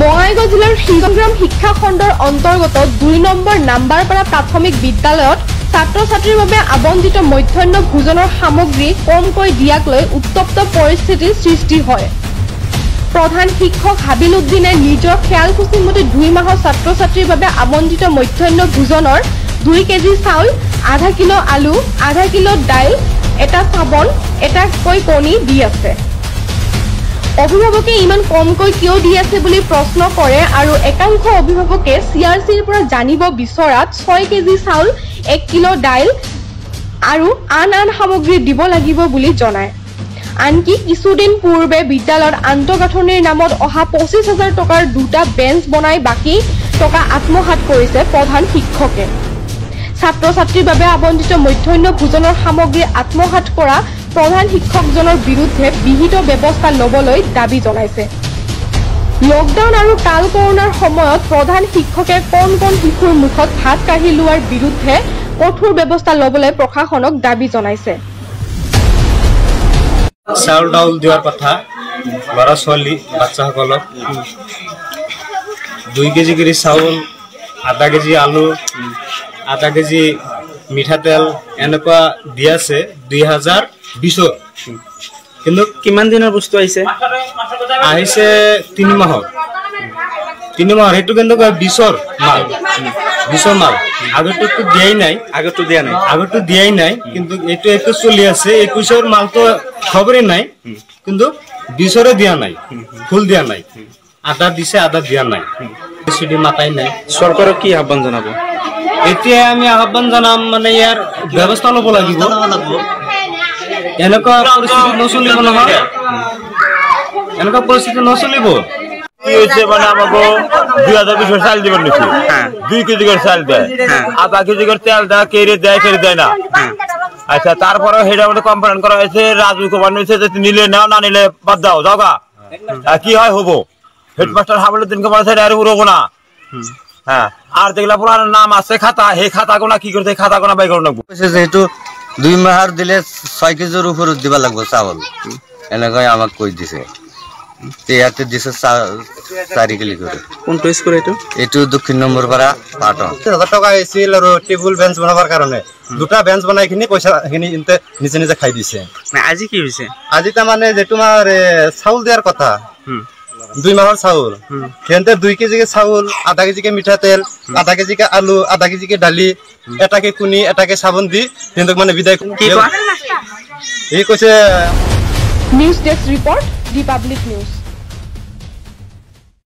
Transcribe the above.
বঙাইগাঁও জিলাৰ শিলগ্ৰাম শিক্ষা খণ্ডৰ অন্তৰ্গত দুই নম্বৰ নাম্বাৰপাৰা প্ৰাথমিক বিদ্যালয়ত ছাত্ৰ ছাত্ৰীৰ বাবে আবণ্টিত মধ্যাহ্ন ভোজনৰ সামগ্ৰী কমকৈ দিয়াক লৈ উত্তপ্ত পৰিস্থিতিৰ সৃষ্টি হয়। প্ৰধান শিক্ষক হাবিল উদ্দিনে নিজৰ খেয়ালসূচী মতে দুই মাহৰ ছাত্ৰ ছাত্ৰীৰ বাবে আবণ্টিত মধ্যাহ্ন ভোজনৰ দুই কেজি চাউল আধা কিলো আলু আধা কিলো দাইল এটা চাবোন এটাকৈ কণী দি আছে। অভিভাৱকে ইমান কমকৈ কিয় দি আছে বুলি প্ৰশ্ন কৰে আৰু একাংশ অভিভাৱকে চি আৰ চিৰ পৰা জানিব বিচৰাত ছয় কেজি চাউল এক কিলো দাইল আৰু আন আন সামগ্ৰী দিব লাগিব বুলি জনায়। আনকি কিছুদিন পূৰ্বে বিদ্যালয়ত আন্তঃগাঁথনিৰ নামত অহা পঁচিছ হাজাৰ টকাৰ দুটা বেঞ্চ বনাই বাকী টকা আত্মসাত কৰিছে প্ৰধান শিক্ষকে। ছাত্ৰ ছাত্ৰীৰ বাবে আবণ্টিত মধ্যাহ্ন ভোজনৰ সামগ্ৰী আত্মসাত কৰা প্ৰধান শিক্ষকজনৰ বিৰুদ্ধে বিহিত ব্যৱস্থা ল'বলৈ দাবী জনাইছে। লকডাউন আৰু কাল কৰোণাৰ সময়ত প্ৰধান শিক্ষকে কণ কণ শিশুৰ মুখত ভাত কাঢ়ি লোৱাৰ বিৰুদ্ধে কঠোৰ ব্যৱস্থা ল'বলৈ প্ৰশাসনক দাবী জনাইছে। চাউল ডাউল দিয়াৰ কথা ল'ৰা ছোৱালী বাচ্চাসকলক দুই কেজি কৰি চাউল আধা কেজি আলু আধা কেজি মিঠাতেল এনেকুৱা দি আছে দুই হাজাৰ বিছত কিন্তু কিমান দিনৰ বস্তু আহিছে? আহিছে তিনি মাহৰ। তিনি মাহৰ সেইটো কিন্তু বিছৰ মাল। বিছৰ মাল। আগৰটোতো দিয়াই নাই। আগতো দিয়া নাই। আগৰটো দিয়াই নাই কিন্তু এইটো একৈশ চলি আছে। একৈশৰ মালটো খবৰেই নাই কিন্তু বিছৰে দিয়া নাই। ফুল দিয়া নাই। আদা দিছে আদা দিয়া নাই। মাতাই নাই। চৰকাৰক কি আহ্বান জনাব? এতিয়া আমি আহ্বান জনাম মানে ইয়াৰ ব্যৱস্থা ল'ব লাগিব। এনেকুৱা পৰিস্থিতি নচলিব নহয় এনেকুৱা পৰিস্থিতি নচলিব কি হয়েছে মানে আমাকে দুই হাজার দুশো চাল দিবেন নাকি? হ্যাঁ। দুই কেজি করে চাল দেয়। হ্যাঁ। আধা কেজি করে তেল দেয় কেড়ে দেয় কেড়ে দেয় না। আচ্ছা তারপরে সেটা কমপ্লেন করা হয়েছে রাজু কুমার নিয়েছে নিলে নাও না নিলে বাদ দাও যাও গা। কি হয় হব? হেডমাস্টার হাবলের দিনকে বলেছে আর উড়বো না। হ্যাঁ। আর দেখলা পুরান নাম আছে খাতা সেই খাতা গোনা কি করতে খাতা গোনা বাই করে নেব। কৈছে যিহেতু দুই মাহৰ দিলে ছয় কেজিৰ ওপৰত দিব লাগিব চাউল। এনেকৈ আমাক কৈ দিছে। ইয়াতে দিছে চাৰি কিলো কৰি। কোনটো স্কুল এইটো? এইটো দক্ষিণ নম্বৰ পৰা পাটন হাজাৰ টকা আহিছিল আৰু টেবুল বেঞ্চ বনাবৰ কাৰণে। দুটা বেঞ্চ বনাই কিনি পইচাখিনি ইহঁতে নিজে নিজে খাই দিছে। আজি কি হৈছে? আজি তাৰমানে যে তোমাৰ চাউল দিয়াৰ কথা। দুই মাহৰ চাউল। সিহঁতে দুই কেজিকে চাউল আধা কেজিকে মিঠাতেল আধা কেজিকে আলু আধা কেজিকে দালি এটাকে কুনি এটাকে চাবোন দি সিহঁতক মানে বিদায় সি কৈছে news desk report the public news.